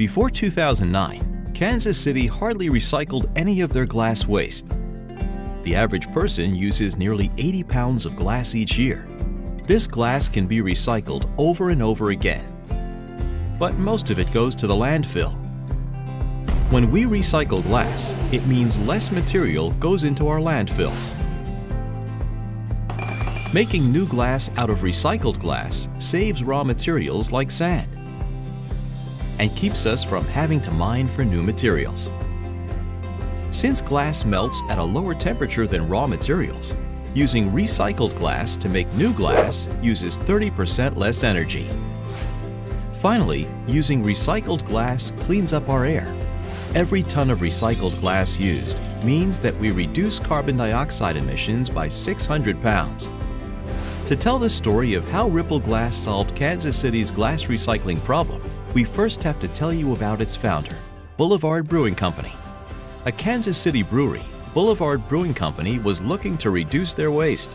Before 2009, Kansas City hardly recycled any of their glass waste. The average person uses nearly 80 pounds of glass each year. This glass can be recycled over and over again. But most of it goes to the landfill. When we recycle glass, it means less material goes into our landfills. Making new glass out of recycled glass saves raw materials like sand and keeps us from having to mine for new materials. Since glass melts at a lower temperature than raw materials, using recycled glass to make new glass uses 30% less energy. Finally, using recycled glass cleans up our air. Every ton of recycled glass used means that we reduce carbon dioxide emissions by 600 pounds. To tell the story of how Ripple Glass solved Kansas City's glass recycling problem, we first have to tell you about its founder, Boulevard Brewing Company. A Kansas City brewery, Boulevard Brewing Company was looking to reduce their waste.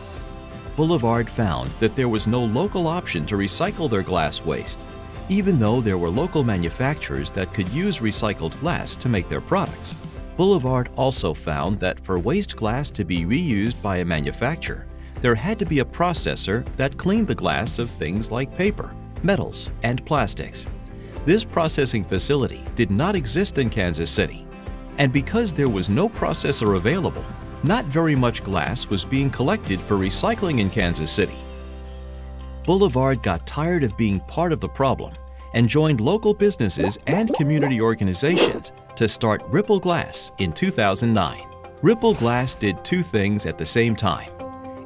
Boulevard found that there was no local option to recycle their glass waste, even though there were local manufacturers that could use recycled glass to make their products. Boulevard also found that for waste glass to be reused by a manufacturer, there had to be a processor that cleaned the glass of things like paper, metals, and plastics. This processing facility did not exist in Kansas City, and because there was no processor available, not very much glass was being collected for recycling in Kansas City. Boulevard got tired of being part of the problem and joined local businesses and community organizations to start Ripple Glass in 2009. Ripple Glass did two things at the same time.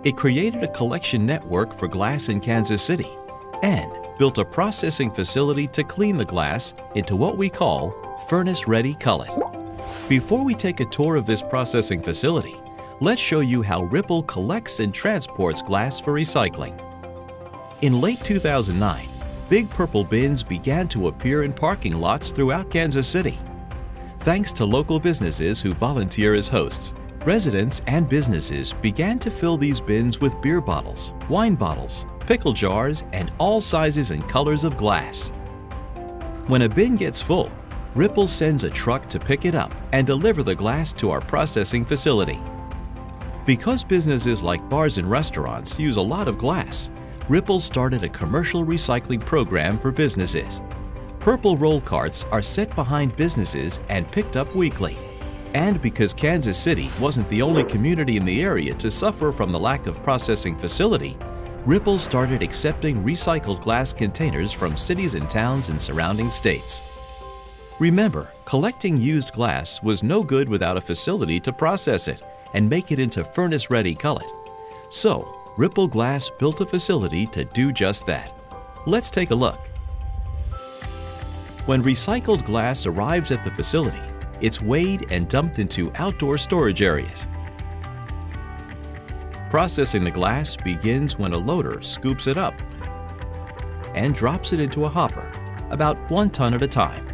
It created a collection network for glass in Kansas City and built a processing facility to clean the glass into what we call furnace-ready cullet. Before we take a tour of this processing facility, let's show you how Ripple collects and transports glass for recycling. In late 2009, big purple bins began to appear in parking lots throughout Kansas City. Thanks to local businesses who volunteer as hosts, Residents and businesses began to fill these bins with beer bottles, wine bottles, pickle jars, and all sizes and colors of glass. When a bin gets full, Ripple sends a truck to pick it up and deliver the glass to our processing facility. Because businesses like bars and restaurants use a lot of glass, Ripple started a commercial recycling program for businesses. Purple roll carts are set behind businesses and picked up weekly. And because Kansas City wasn't the only community in the area to suffer from the lack of processing facility, Ripple started accepting recycled glass containers from cities and towns in surrounding states. Remember, collecting used glass was no good without a facility to process it and make it into furnace-ready cullet. So, Ripple Glass built a facility to do just that. Let's take a look. When recycled glass arrives at the facility, it's weighed and dumped into outdoor storage areas. Processing the glass begins when a loader scoops it up and drops it into a hopper, about one ton at a time.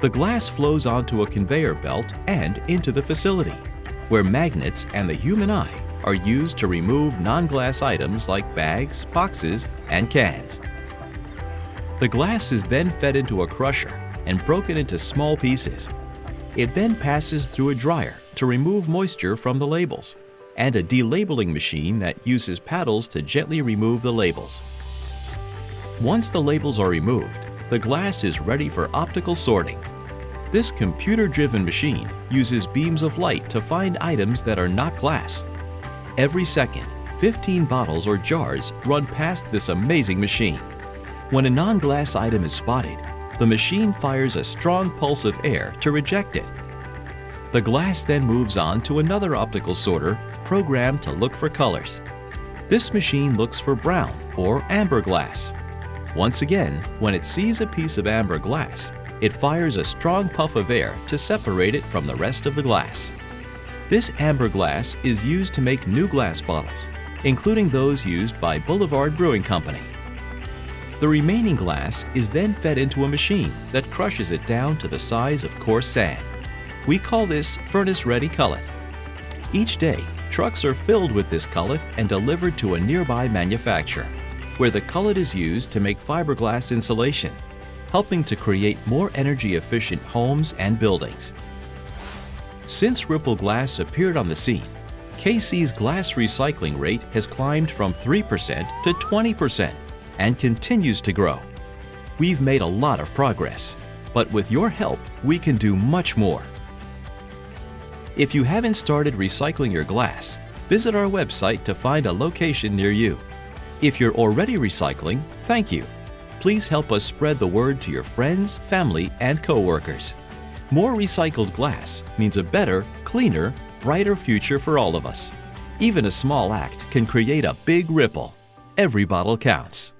The glass flows onto a conveyor belt and into the facility, where magnets and the human eye are used to remove non-glass items like bags, boxes, and cans. The glass is then fed into a crusher and broken into small pieces. It then passes through a dryer to remove moisture from the labels and a delabeling machine that uses paddles to gently remove the labels. Once the labels are removed, the glass is ready for optical sorting. This computer-driven machine uses beams of light to find items that are not glass. Every second, 15 bottles or jars run past this amazing machine. When a non-glass item is spotted, the machine fires a strong pulse of air to reject it. The glass then moves on to another optical sorter programmed to look for colors. This machine looks for brown or amber glass. Once again, when it sees a piece of amber glass, it fires a strong puff of air to separate it from the rest of the glass. This amber glass is used to make new glass bottles, including those used by Boulevard Brewing Company. The remaining glass is then fed into a machine that crushes it down to the size of coarse sand. We call this furnace-ready cullet. Each day, trucks are filled with this cullet and delivered to a nearby manufacturer, where the cullet is used to make fiberglass insulation, helping to create more energy-efficient homes and buildings. Since Ripple Glass appeared on the scene, KC's glass recycling rate has climbed from 3% to 20% and continues to grow. We've made a lot of progress, but with your help, we can do much more. If you haven't started recycling your glass, visit our website to find a location near you. If you're already recycling, thank you. Please help us spread the word to your friends, family, and coworkers. More recycled glass means a better, cleaner, brighter future for all of us. Even a small act can create a big ripple. Every bottle counts.